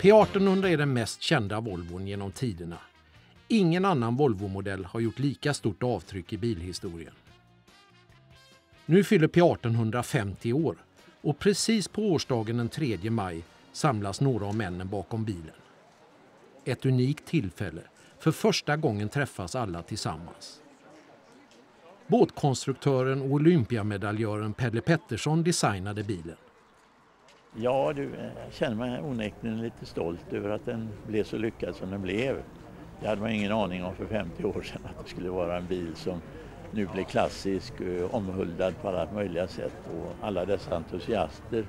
P1800 är den mest kända Volvon genom tiderna. Ingen annan Volvo-modell har gjort lika stort avtryck i bilhistorien. Nu fyller P1800 50 år och precis på årsdagen den 3 maj samlas några av männen bakom bilen. Ett unikt tillfälle. För första gången träffas alla tillsammans. Båtkonstruktören och olympiamedaljören Pelle Pettersson designade bilen. Ja, du, jag känner mig onekligen lite stolt över att den blev så lyckad som den blev. Det hade man ingen aning om för 50 år sedan att det skulle vara en bil som nu blir klassisk, eh, omhuldad på alla möjliga sätt och alla dessa entusiaster.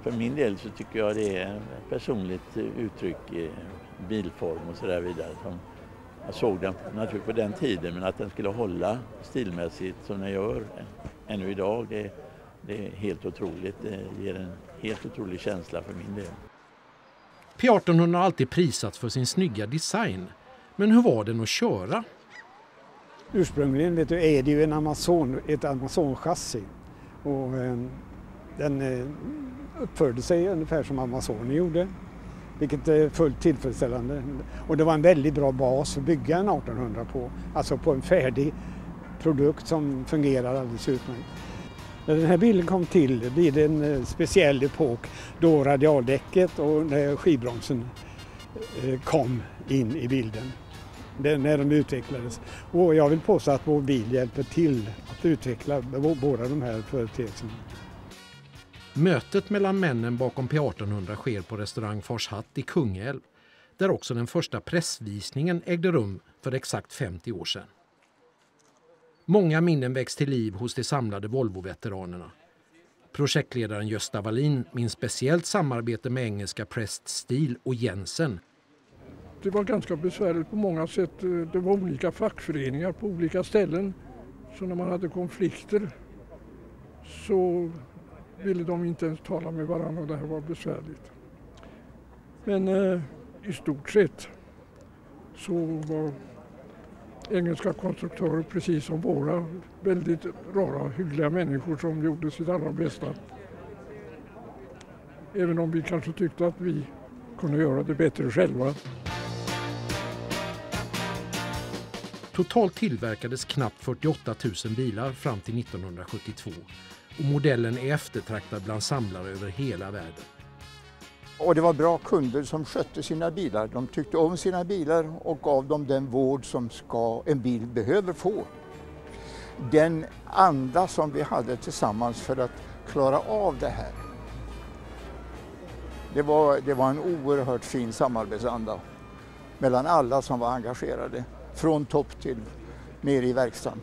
För min del så tycker jag det är ett personligt eh, uttryck i bilform och så där vidare. Som jag såg den naturligtvis på den tiden men att den skulle hålla stilmässigt som den gör ännu idag det, det är helt otroligt. Det ger en helt otrolig känsla för min del. P1800 har alltid prisats för sin snygga design. Men hur var den att köra? Ursprungligen vet du, är det ju en Amazon, ett Amazon-chassi. Och, eh, den eh, uppförde sig ungefär som Amazonen gjorde. Vilket är fullt tillfredsställande. Och det var en väldigt bra bas för att bygga en 1800 på. Alltså på en färdig produkt som fungerar alldeles utmärkt. När den här bilen kom till blir det en eh, speciell epok då radialdäcket och skivbromsen eh, kom in i bilden. när de utvecklades. Och jag vill påstå att vår bil hjälper till att utveckla båda de här företeelserna. Mötet mellan männen bakom P1800 sker på restaurang Fars Hatt i Kungälv där också den första pressvisningen ägde rum för exakt 50 år sedan. Många minnen väcks till liv hos de samlade Volvo-veteranerna. Projektledaren Gösta Wallin minns speciellt samarbete med engelska Prest Steel och Jensen. Det var ganska besvärligt på många sätt. Det var olika fackföreningar på olika ställen. Så när man hade konflikter så ville de inte ens tala med varandra och det här var besvärligt. Men eh, i stort sett så var engelska konstruktörer precis som våra väldigt rara, hyggliga människor som gjorde sitt allra bästa. Även om vi kanske tyckte att vi kunde göra det bättre själva. Totalt tillverkades knappt 48 000 bilar fram till 1972 och modellen är eftertraktad bland samlare över hela världen. Och det var bra kunder som skötte sina bilar. De tyckte om sina bilar och gav dem den vård som ska, en bil behöver få. Den anda som vi hade tillsammans för att klara av det här. Det var, det var en oerhört fin samarbetsanda mellan alla som var engagerade, från topp till ner i verkstaden.